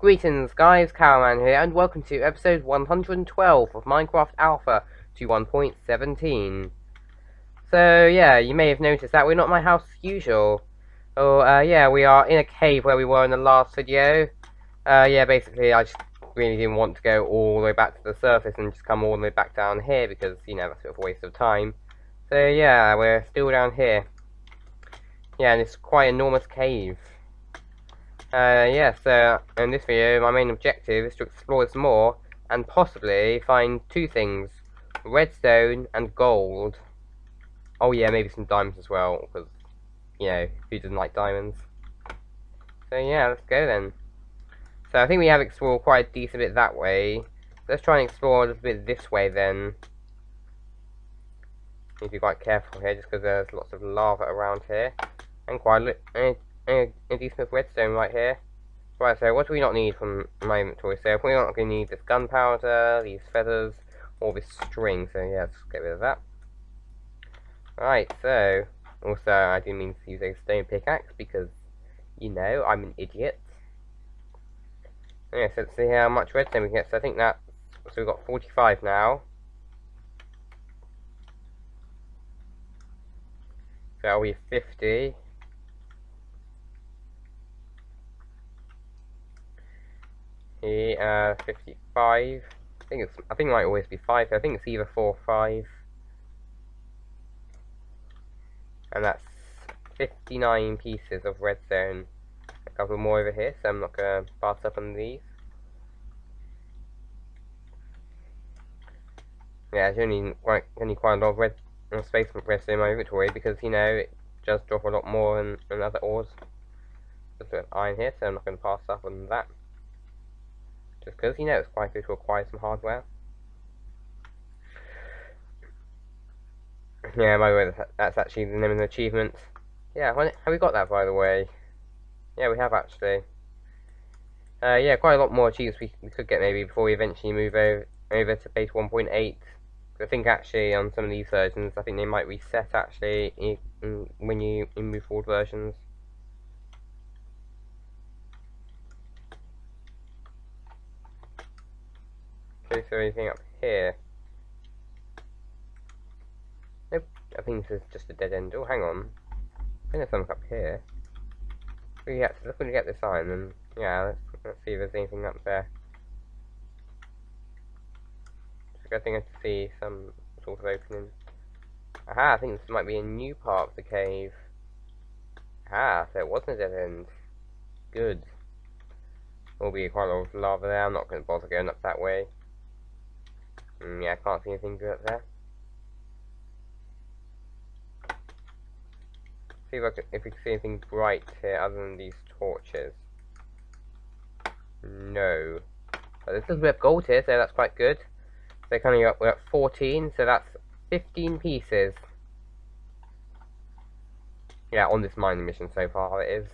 Greetings guys, Cowman here, and welcome to episode 112 of Minecraft Alpha to 1.17. So yeah, you may have noticed that we're not my house as usual. Oh uh, yeah, we are in a cave where we were in the last video. Uh, yeah, basically I just really didn't want to go all the way back to the surface and just come all the way back down here because, you know, that's a of a waste of time. So yeah, we're still down here. Yeah, and it's quite an enormous cave. Uh, yeah, so in this video, my main objective is to explore some more and possibly find two things redstone and gold. Oh, yeah, maybe some diamonds as well, because, you know, who doesn't like diamonds? So, yeah, let's go then. So, I think we have explored quite a decent bit that way. Let's try and explore a little bit this way then. Need to be quite careful here, just because there's lots of lava around here. And quite a a, a decent of redstone right here. Right, so what do we not need from my inventory? So we're not going to need this gunpowder, these feathers, or this string. So yeah, let's get rid of that. Right, so also I didn't mean to use a stone pickaxe because you know I'm an idiot. Yeah, so let's see how much redstone we get. So I think that so we've got 45 now. So that'll be 50. Here, uh, 55. I think it's. I think it might always be five. I think it's either four or five. And that's 59 pieces of redstone. A couple more over here, so I'm not gonna pass up on these. Yeah, there's only quite only quite a lot of red uh, space for redstone in my inventory because you know it does drop a lot more than, than other ores. Just an iron here, so I'm not going to pass up on that. Just because, you know, it's quite good to acquire some hardware. Yeah, by the way, that's actually the name of the achievement. Yeah, when, have we got that, by the way? Yeah, we have, actually. Uh, yeah, quite a lot more achievements we, we could get, maybe, before we eventually move over, over to beta 1.8. I think, actually, on some of these versions, I think they might reset, actually, in, in, when you move forward versions. Okay, so anything up here? Nope, I think this is just a dead end. Oh, hang on. I think there's something up here. We have to look when we get this iron, and yeah, let's, let's see if there's anything up there. I think I can see some sort of opening. Aha, I think this might be a new part of the cave. Ah, so it wasn't a dead end. Good. Will be quite a lot of lava there. I'm not going to bother going up that way. Mm, yeah, I can't see anything good up there. See if, I can, if we can see anything bright here other than these torches. No. But this is bit of gold here, so that's quite good. So coming up, we're at 14, so that's 15 pieces. Yeah, on this mining mission so far it is.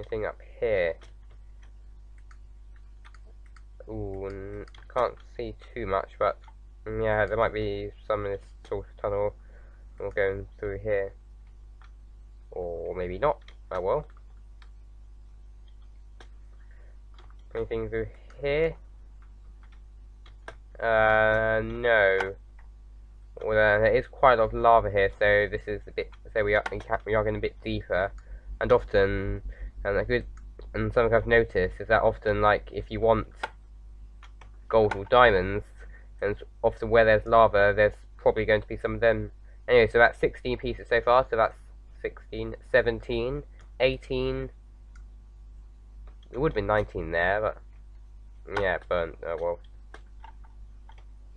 Anything up here? Ooh, can't see too much, but mm, yeah, there might be some in this sort of tunnel or going through here. Or maybe not. Oh well. Anything through here? Uh, no. Well, uh, there is quite a lot of lava here, so this is a bit. So we are we are getting a bit deeper, and often and a good and something I've noticed is that often like if you want gold or diamonds and often where there's lava there's probably going to be some of them. Anyway so that's 16 pieces so far so that's 16 17 18 it would have been 19 there but yeah burnt oh well.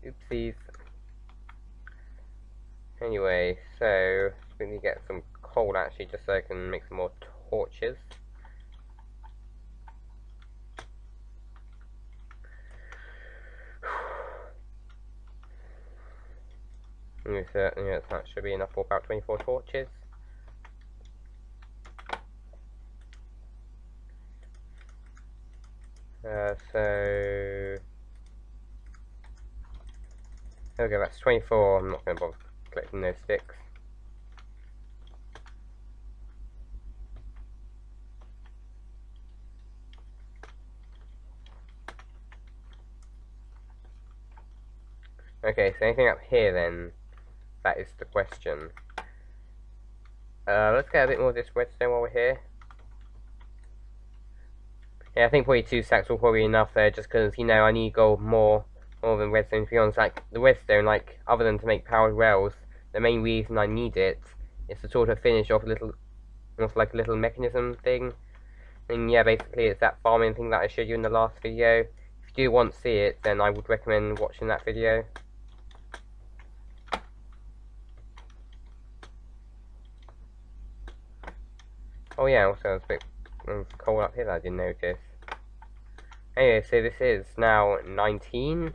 Oopsies. Anyway so we need to get some coal actually just so I can make some more torches And uh, that should be enough for about 24 torches. Uh, so there we go, that's 24, I'm not going to bother collecting those sticks. Okay, so anything up here then? That is the question. Uh, let's get a bit more of this redstone while we're here. Yeah, I think probably two stacks will probably be enough there, just because, you know, I need gold more, more than redstone, honest. Like, the redstone, like, other than to make powered rails, the main reason I need it is to sort of finish off a little, almost like a little mechanism thing. And yeah, basically it's that farming thing that I showed you in the last video. If you do want to see it, then I would recommend watching that video. Oh yeah, also it's a bit cold up here I didn't notice. Anyway, so this is now 19,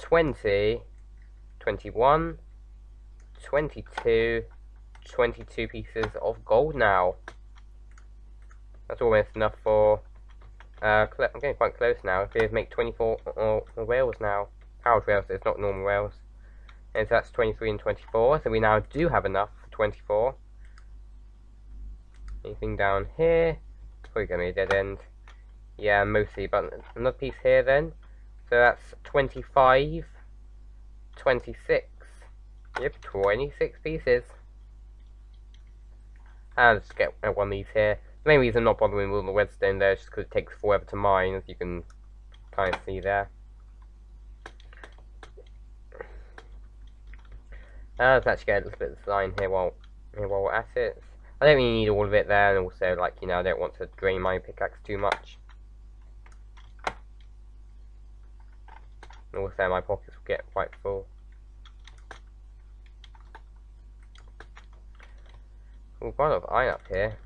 20, 21, 22, 22 pieces of gold now. That's almost enough for... Uh, I'm getting quite close now. If we make 24 or, or rails now. Powered rails, it's not normal rails. And so that's 23 and 24, so we now do have enough for 24. Anything down here? Probably going to be a dead end. Yeah, mostly, but another piece here then. So that's 25, 26. Yep, 26 pieces. I'll just get one of these here. The main reason I'm not bothering with the redstone there is just because it takes forever to mine, as you can kind of see there. Uh, let's actually get a little bit of line here while, here while we're at it. I don't really need all of it there, and also, like, you know, I don't want to drain my pickaxe too much. And also, my pockets will get quite full. Ooh, quite a lot of iron up here.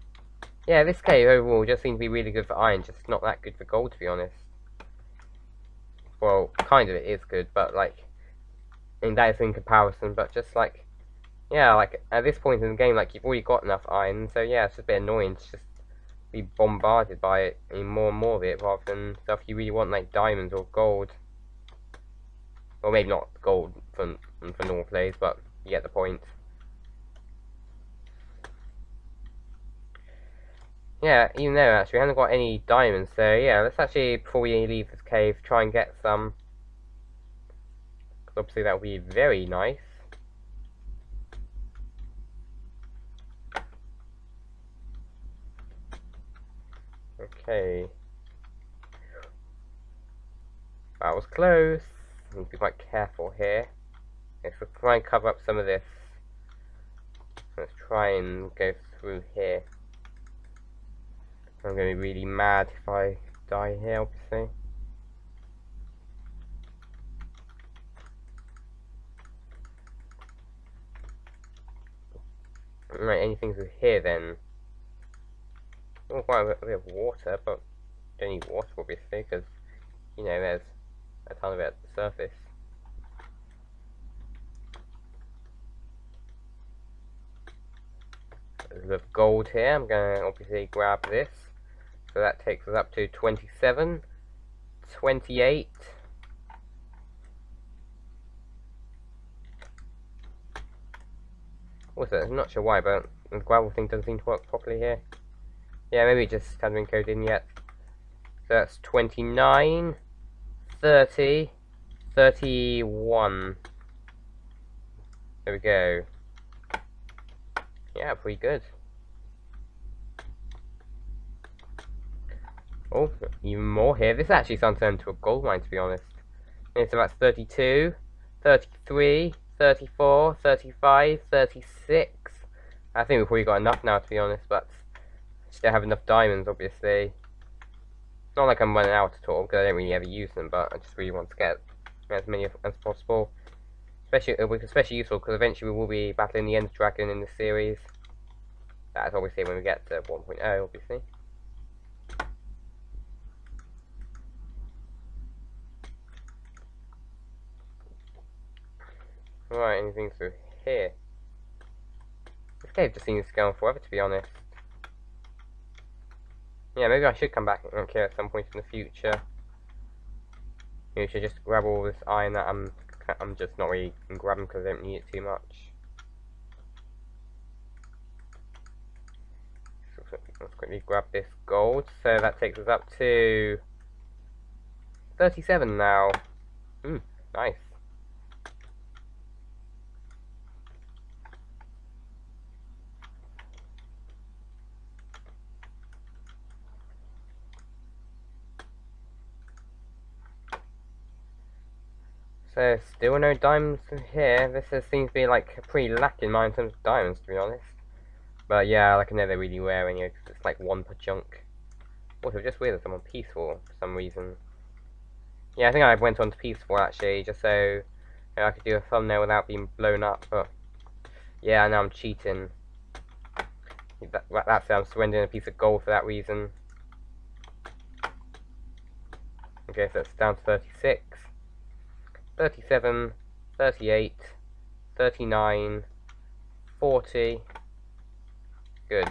Yeah, this cave overall just seems to be really good for iron, just not that good for gold, to be honest. Well, kind of it is good, but, like, in that is in comparison, but just, like, yeah, like, at this point in the game, like, you've already got enough iron, so yeah, it's just a bit annoying to just be bombarded by it, and more and more of it, rather than stuff you really want, like diamonds or gold. Or maybe not gold for, for normal plays, but you get the point. Yeah, even though actually we haven't got any diamonds, so yeah, let's actually, before we leave this cave, try and get some. Because obviously that would be very nice. Okay. That was close. Need to be quite careful here. Let's try and cover up some of this. Let's try and go through here. I'm going to be really mad if I die here, obviously. Right, anything through here then? Oh, quite a bit of water, but don't need water obviously, because, you know, there's a ton of it at the surface. There's gold here, I'm going to obviously grab this. So that takes us up to 27, 28, Also, I'm not sure why, but the gravel thing doesn't seem to work properly here. Yeah, maybe it just hasn't been coded in yet. So that's 29, 30, 31. There we go. Yeah, pretty good. Oh, even more here. This actually sounds into a gold mine, to be honest. And so that's 32, 33, 34, 35, 36. I think we've probably got enough now, to be honest, but still have enough diamonds, obviously. Not like I'm running out at all, because I don't really ever use them, but I just really want to get as many as possible. Especially, it will be especially useful, because eventually we will be battling the End Dragon in the series. That's obviously when we get to 1.0, obviously. Right, anything through here? This cave just seems to go on forever, to be honest. Yeah, maybe I should come back and kill at some point in the future. I should just grab all this iron that I'm I'm just not really grabbing because I don't need it too much. let's quickly grab this gold. So that takes us up to 37 now. Hmm, nice. So, still no diamonds here. This is, seems to be like a pretty lacking mine in terms of diamonds, to be honest. But yeah, like I know they're really rare anyway, because it's like one per chunk. Also, just weird that someone peaceful for some reason. Yeah, I think I went on to peaceful actually, just so you know, I could do a thumbnail without being blown up. But yeah, now I'm cheating. That, that's it, I'm surrendering a piece of gold for that reason. Okay, so it's down to 36. 37, 38, 39, 40. Good.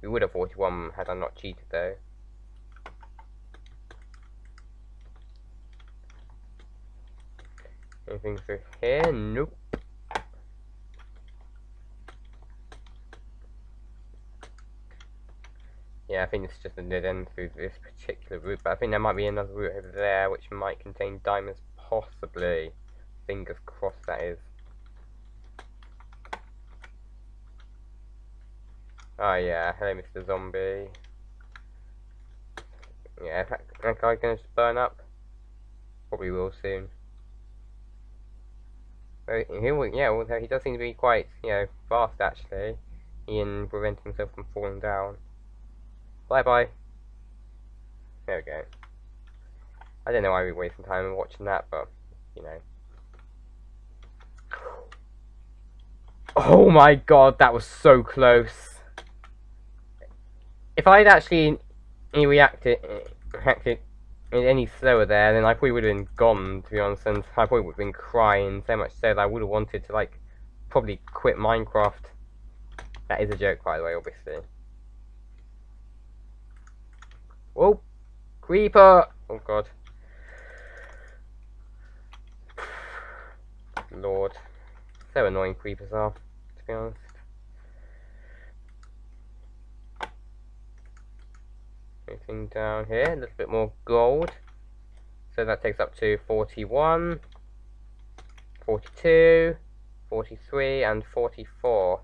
We would have 41 had I not cheated though. Anything through here? Nope. Yeah, I think it's just a dead end through this particular route, but I think there might be another route over there which might contain diamonds, possibly. Fingers crossed that is. Oh yeah, hello Mr. Zombie. Yeah, is that, guy gonna just burn up? Probably will soon. He will, yeah, well, he does seem to be quite, you know, fast actually, in preventing himself from falling down. Bye bye. There we go. I don't know why we're wasting time watching that, but, you know. Oh my god, that was so close. If I'd actually eh, reacted, eh, reacted any slower there, then I probably would have been gone, to be honest, and I probably would have been crying, so much so that I would have wanted to, like, probably quit Minecraft. That is a joke, by the way, obviously. Whoa! Creeper! Oh god. Lord. So annoying creepers are, to be honest. Anything down here? A little bit more gold. So that takes up to 41, 42, 43, and 44.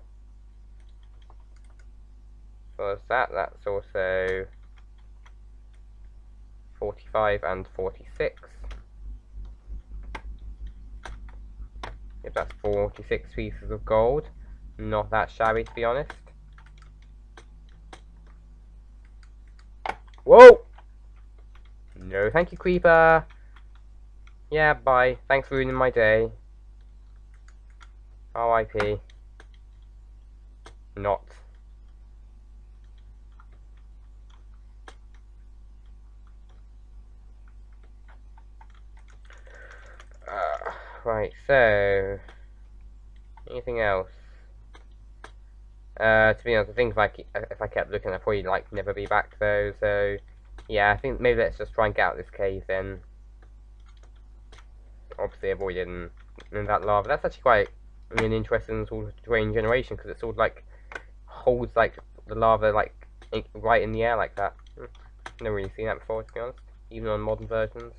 So that? That's also 45 and 46. If that's 46 pieces of gold. Not that shabby to be honest. Whoa! No, thank you, Creeper. Yeah, bye. Thanks for ruining my day. R.I.P. Not. Uh, right, so... Anything else? Uh, to be honest, I think if I, if I kept looking, I'd probably, like, never be back, though, so... Yeah, I think maybe let's just try and get out this cave, then. Obviously avoiding in that lava. That's actually quite an interesting sort of terrain generation, because it sort of, like, holds, like, the lava, like, right in the air like that. Hmm, never really seen that before, to be honest, even on modern versions.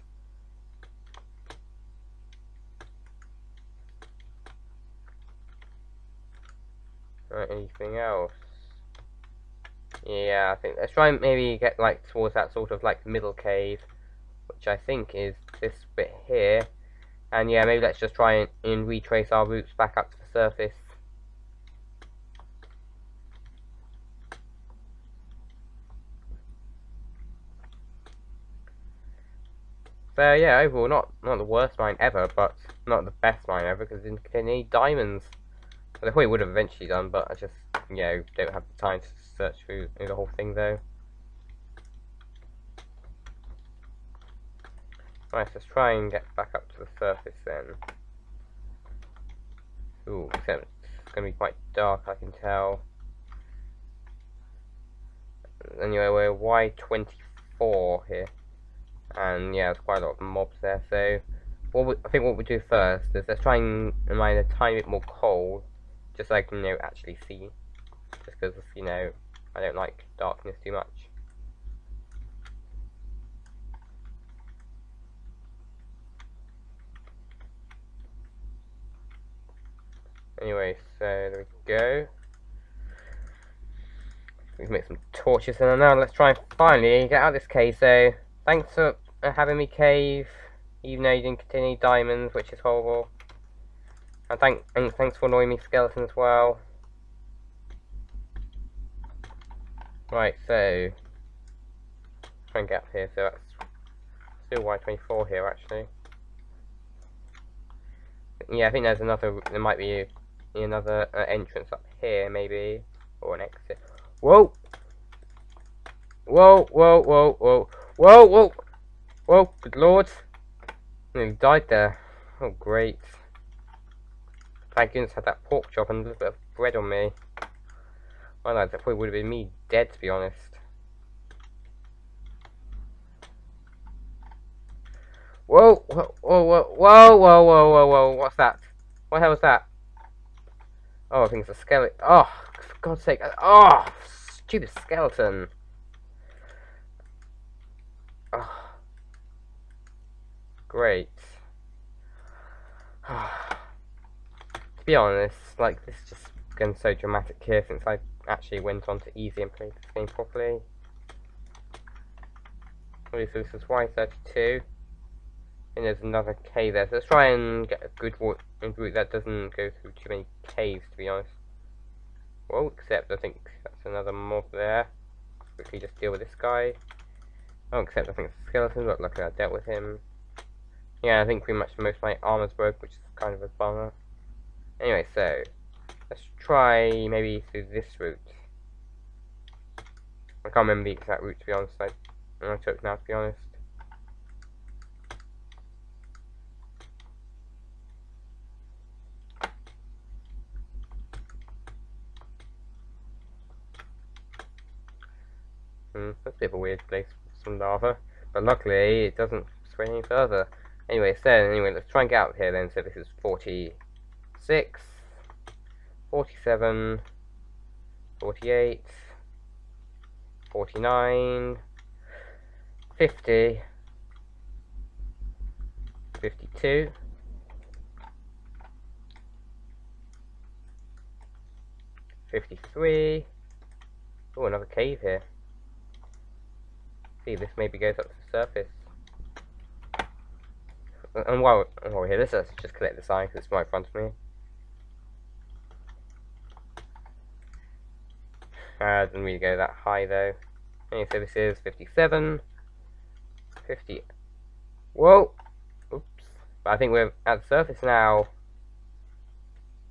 Right, anything else? Yeah, I think let's try and maybe get like towards that sort of like middle cave, which I think is this bit here. And yeah, maybe let's just try and, and retrace our routes back up to the surface. So yeah, overall not not the worst mine ever, but not the best mine ever because it didn't contain any diamonds. I probably would have eventually done, but I just, you know, don't have the time to search through the whole thing though. Right, let's try and get back up to the surface then. Ooh, except it's going to be quite dark, I can tell. Anyway, we're Y24 here. And yeah, there's quite a lot of mobs there, so... What we, I think what we do first is let's try and mine a tiny bit more coal just so I can, you know, actually see. Just because, you know, I don't like darkness too much. Anyway, so there we go. We can make some torches and now let's try and finally get out of this cave. So, thanks for uh, having me, Cave. Even though you didn't any diamonds, which is horrible. And, thank, and thanks for annoying me, skeleton, as well. Right, so... Try and get up here, so that's still Y24 here, actually. Yeah, I think there's another, there might be another uh, entrance up here, maybe, or an exit. Whoa! Whoa, whoa, whoa, whoa, whoa, whoa, whoa, good lord. Nearly died there. Oh, great. Thank goodness I had that pork chop and a little bit of bread on me. Well, that probably would have been me dead, to be honest. Whoa, whoa, whoa, whoa, whoa, whoa, whoa, whoa, what's that? What the hell was that? Oh, I think it's a skeleton. Oh, for God's sake. Oh, stupid skeleton. Oh. Great. Ah. To be honest, like, this just getting so dramatic here since I actually went on to easy and played this game properly. So this is Y32. And there's another cave there. So let's try and get a good route that doesn't go through too many caves, to be honest. Well, except I think that's another mob there. Quickly just deal with this guy. Oh, except I think it's a skeleton, but luckily I dealt with him. Yeah, I think pretty much most of my armor's broke, which is kind of a bummer. Anyway, so, let's try maybe through this route. I can't remember the exact route, to be honest. I, I took now, to be honest. Hmm, that's a bit of a weird place for some lava. But luckily, it doesn't spread any further. Anyway, so, anyway, let's try and get out here then. So this is 46, 47, 48, 49, 50, 52, 53. Oh, another cave here. See, this maybe goes up to the surface. And while, while we're here, let's just collect the sign because it's right in front of me. Uh, didn't really go that high though. Any is 57, 50. Whoa! Oops. But I think we're at the surface now.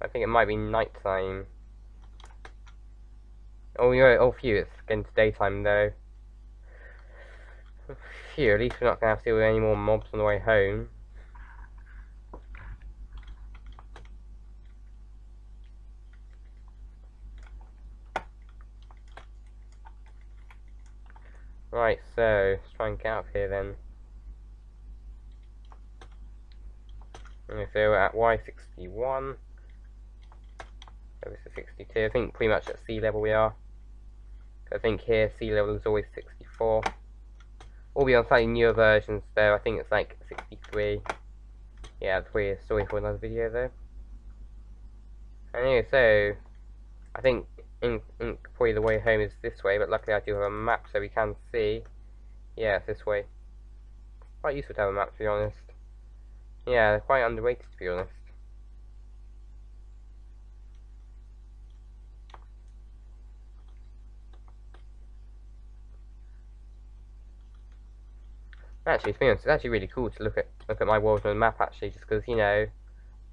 I think it might be night time. Oh, yeah, oh, phew, it's getting to daytime though. Phew, at least we're not going to have to deal with any more mobs on the way home. Right, so, let's try and get out here then. So we're at Y61. So this is 62. I think pretty much at sea level we are. I think here sea level is always 64 will be on slightly newer versions though, I think it's like 63. Yeah, that's weird story for another video though. Anyway, so, I think in, in, probably the way home is this way, but luckily I do have a map so we can see. Yeah, it's this way. Quite useful to have a map to be honest. Yeah, quite underrated to be honest. Actually, to be honest, it's actually really cool to look at look at my world on map actually, just because you know,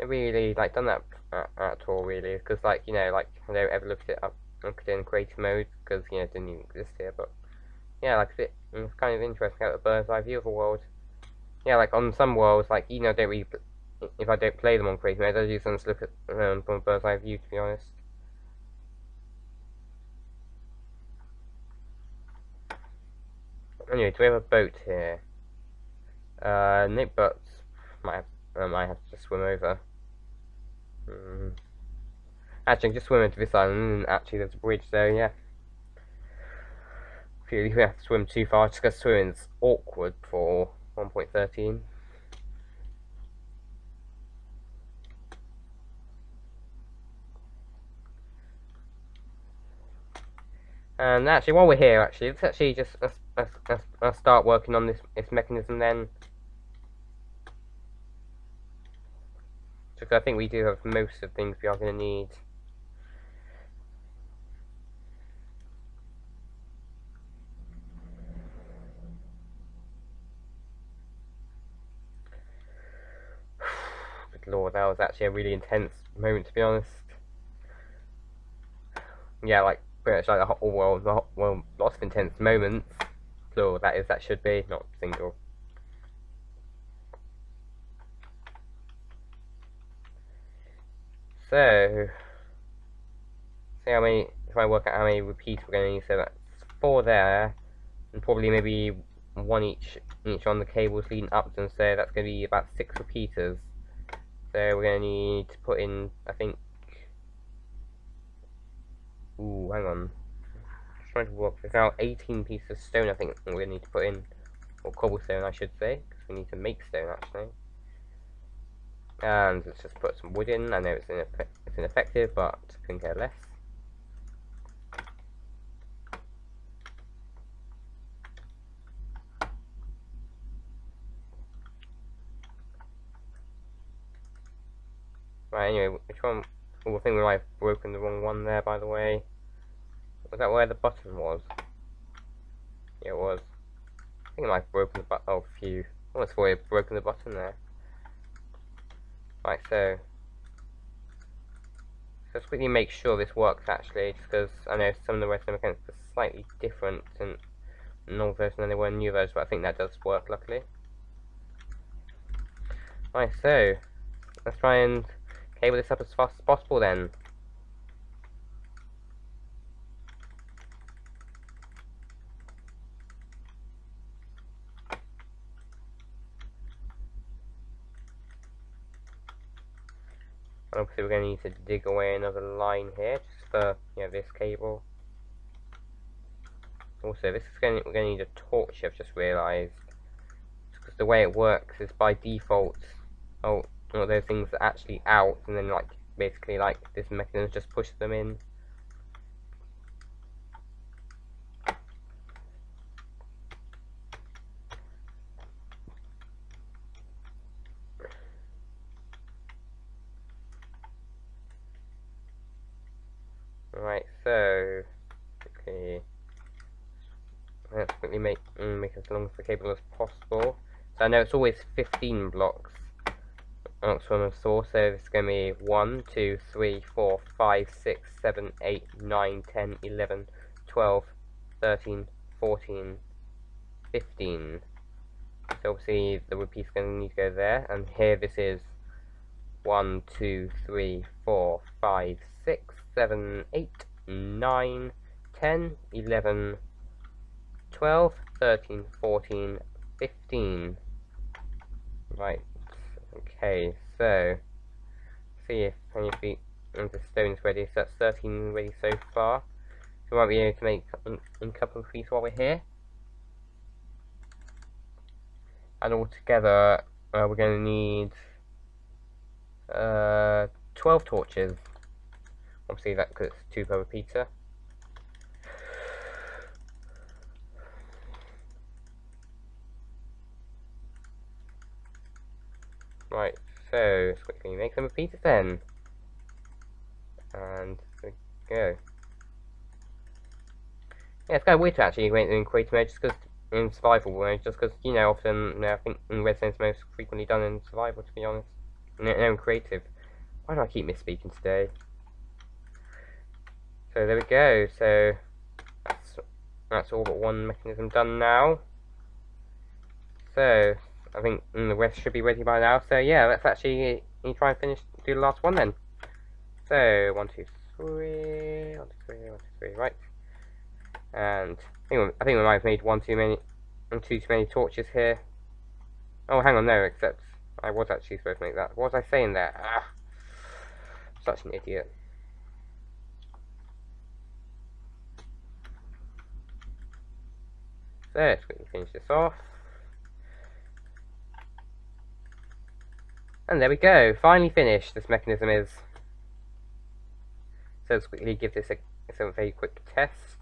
really like done that at, at all really, because like you know, like I don't ever looked it up, look at it in creative mode because you know it didn't even exist here, but yeah, like it's, it's kind of interesting to the bird's eye view of the world. Yeah, like on some worlds, like you know, don't really if I don't play them on creative mode, I do sometimes look at them from a bird's eye view to be honest. Anyway, do we have a boat here? Uh, Nick Butts might have, uh, might have to swim over. Mm. Actually, just swim into this island, and actually there's a bridge there, yeah. If we have to swim too far, just because swimming's awkward for 1.13. And actually, while we're here, actually, let's actually just let's, let's, let's start working on this, this mechanism then. Because I think we do have most of things we are going to need. Good lord, that was actually a really intense moment to be honest. Yeah, like pretty much like the whole world, well, lots of intense moments. Plural, that is, that should be, not single. So, see how many, if I work out how many repeats we're going to need, so that's four there, and probably maybe one each, each on the cables leading up to them, so that's going to be about six repeaters. So we're going to need to put in, I think, ooh, hang on, just trying to work this out, 18 pieces of stone I think we're going to need to put in, or cobblestone I should say, because we need to make stone actually. And let's just put some wood in. I know it's, ineff it's ineffective, but couldn't care less. Right, anyway, which one? Oh, I think we might have broken the wrong one there, by the way. Was that where the button was? Yeah, it was. I think I might have broken the button. Oh, phew. I almost thought I had broken the button there. Right, so let's quickly make sure this works actually, just because I know some of the the mechanics are slightly different in an old version than they were in new version, but I think that does work luckily. Right, so let's try and cable this up as fast as possible then. Obviously we're going to need to dig away another line here, just for, you know, this cable. Also, this is going to, we're going to need a torch, I've just realised. Because the way it works is by default, oh, all those things are actually out, and then, like, basically, like, this mechanism just pushes them in. Right, so quickly let's quickly make mm, as possible. So I know it's always 15 blocks from the source, so it's going to be 1, 2, 3, 4, 5, 6, 7, 8, 9, 10, 11, 12, 13, 14, 15. So obviously the repeat's going to need to go there, and here this is 1, 2, 3, 4, 5, 6, 7, 8, 9, 10, 11, 12, 13, 14, 15. Right, okay, so, see if any feet the stone's ready, so that's 13 ready so far. So we might be able to make a couple of feet while we're here. And altogether, uh, we're going to need uh, 12 torches. Obviously that because it's two per repeater. Right, so let's quickly make some repeaters then. And we go. Yeah, it's kind of weird to actually wait in creative mode just because in survival mode, just because you know often I think in redstone's most frequently done in survival to be honest. No, no in creative. Why do I keep misspeaking today? So there we go. So that's that's all but one mechanism done now. So I think the rest should be ready by now. So yeah, let's actually try and finish do the last one then. So one, two, three, one, two, three, one, two, three, right. And I think, I think we might have made one too many, two too many torches here. Oh, hang on, no, except I was actually supposed to make that. What was I saying there? Ah, such an idiot. So let's quickly finish this off. And there we go, finally finished, this mechanism is. So let's quickly give this a, a very quick test.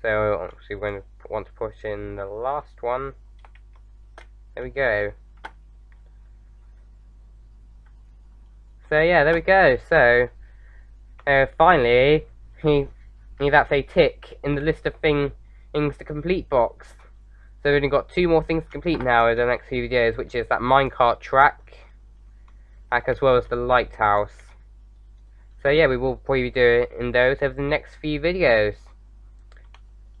So obviously we're going to want to push in the last one. There we go. So yeah, there we go. So uh, finally, he, he that's a tick in the list of thing, things to complete box. So we've only got two more things to complete now in the next few videos, which is that minecart track, as well as the lighthouse. So yeah, we will probably do in those over the next few videos.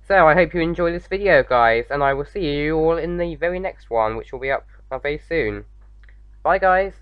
So I hope you enjoy this video, guys, and I will see you all in the very next one, which will be up uh, very soon. Bye, guys.